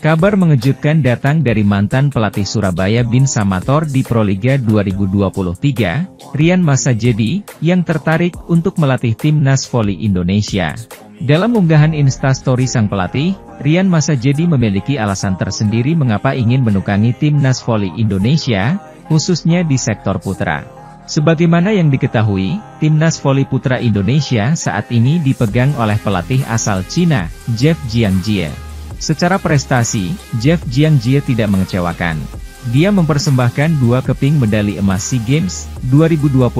Kabar mengejutkan datang dari mantan pelatih Surabaya Bin Samator di Proliga 2023, Rian Masajedi, yang tertarik untuk melatih timnas voli Indonesia. Dalam unggahan instastory sang pelatih, Rian Masajedi memiliki alasan tersendiri mengapa ingin menukangi timnas voli Indonesia, khususnya di sektor putra. Sebagaimana yang diketahui, timnas voli putra Indonesia saat ini dipegang oleh pelatih asal Cina, Jeff Jiangjie. Secara prestasi, Jeff Jiangjie tidak mengecewakan. Dia mempersembahkan dua keping medali emas SEA Games 2021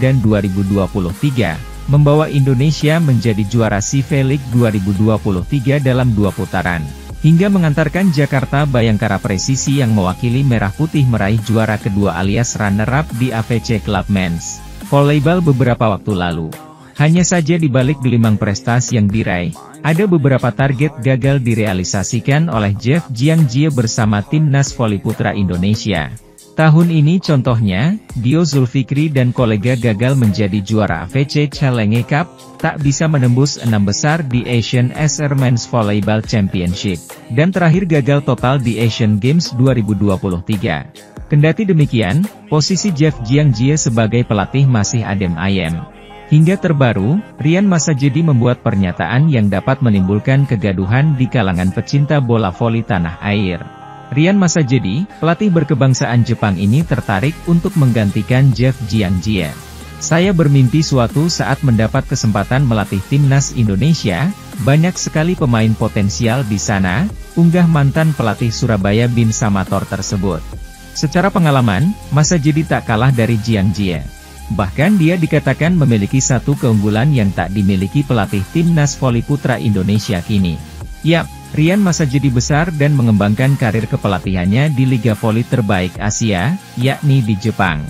dan 2023, membawa Indonesia menjadi juara SEA Felix 2023 dalam dua putaran, hingga mengantarkan Jakarta Bayangkara Presisi yang mewakili Merah Putih meraih juara kedua alias runner-up di AVC Club Men's Volleyball beberapa waktu lalu. Hanya saja di balik gelimang prestasi yang diraih, ada beberapa target gagal direalisasikan oleh Jeff Jiangjie bersama timnas voli putra Indonesia. Tahun ini contohnya, Dio Zulfikri dan kolega gagal menjadi juara AVC Challenge Cup, tak bisa menembus enam besar di Asian SR Men's Volleyball Championship, dan terakhir gagal total di Asian Games 2023. Kendati demikian, posisi Jeff Jiangjie sebagai pelatih masih adem ayem. Hingga terbaru, Rian Masajedi membuat pernyataan yang dapat menimbulkan kegaduhan di kalangan pecinta bola voli tanah air. Rian Masajedi, pelatih berkebangsaan Jepang ini tertarik untuk menggantikan Jeff Jiangjie. Saya bermimpi suatu saat mendapat kesempatan melatih timnas Indonesia, banyak sekali pemain potensial di sana, unggah mantan pelatih Surabaya Bin Samator tersebut. Secara pengalaman, Masajedi tak kalah dari Jiangjie. Bahkan dia dikatakan memiliki satu keunggulan yang tak dimiliki pelatih timnas voli putra Indonesia kini. Yap, Rian masa jadi besar dan mengembangkan karir kepelatihannya di Liga Voli terbaik Asia, yakni di Jepang.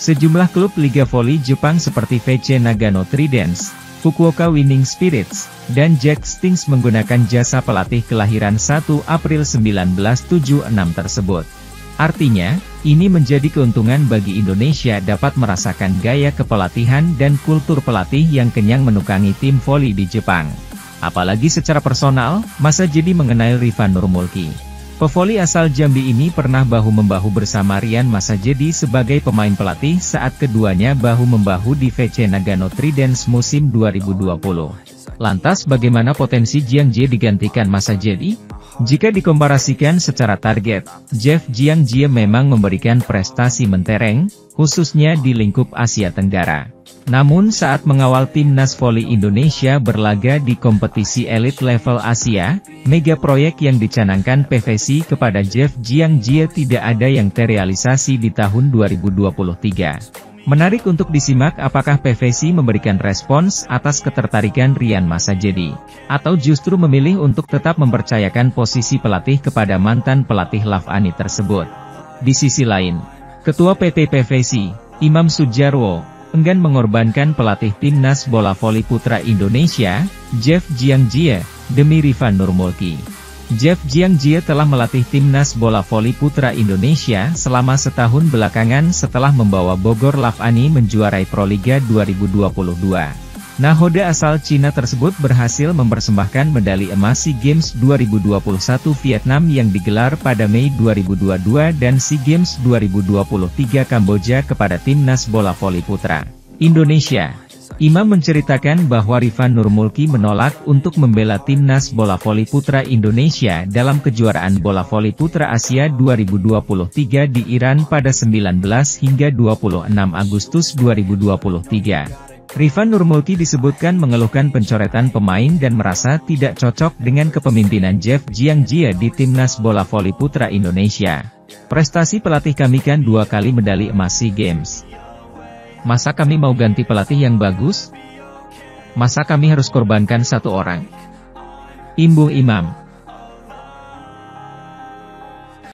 Sejumlah klub Liga Voli Jepang seperti VC Nagano Tridents, Fukuoka Winning Spirits, dan Jack Stings menggunakan jasa pelatih kelahiran 1 April 1976 tersebut. Artinya, ini menjadi keuntungan bagi Indonesia dapat merasakan gaya kepelatihan dan kultur pelatih yang kenyang menukangi tim voli di Jepang. Apalagi secara personal, masa jadi mengenal Rifan Nurmulki. Pevoli asal Jambi ini pernah bahu-membahu bersama Rian Masajedi sebagai pemain pelatih saat keduanya bahu-membahu di VC Nagano Tridents musim 2020. Lantas bagaimana potensi Jiang Jie digantikan Masajedi? Jika dikomparasikan secara target, Jeff Jiangjie memang memberikan prestasi mentereng, khususnya di lingkup Asia Tenggara. Namun saat mengawal timnas voli Indonesia berlaga di kompetisi elit level Asia, mega proyek yang dicanangkan PVC kepada Jeff Jiangjie tidak ada yang terrealisasi di tahun 2023. Menarik untuk disimak apakah PVC memberikan respons atas ketertarikan Rian Masajedi, atau justru memilih untuk tetap mempercayakan posisi pelatih kepada mantan pelatih Lavani tersebut. Di sisi lain, Ketua PT PVC, Imam Sujarwo, enggan mengorbankan pelatih timnas bola voli putra Indonesia, Jeff Jiangjie, demi Rifan Nurmulki. Jeff Jiangjie telah melatih timnas bola voli putra Indonesia selama setahun belakangan setelah membawa Bogor Lavani menjuarai Proliga 2022. Nahoda asal Cina tersebut berhasil mempersembahkan medali emas SEA Games 2021 Vietnam yang digelar pada Mei 2022 dan SEA Games 2023 Kamboja kepada timnas bola voli putra Indonesia. Imam menceritakan bahwa Rifan Nurmulki menolak untuk membela timnas bola voli putra Indonesia dalam kejuaraan bola voli putra Asia 2023 di Iran pada 19 hingga 26 Agustus 2023. Rifan Nurmulki disebutkan mengeluhkan pencoretan pemain dan merasa tidak cocok dengan kepemimpinan Jeff Jiangjie di timnas bola voli putra Indonesia. Prestasi pelatih kami kan dua kali medali emas SEA Games. Masa kami mau ganti pelatih yang bagus? Masa kami harus korbankan satu orang? Imbung Imam